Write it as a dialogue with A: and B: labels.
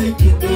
A: make it.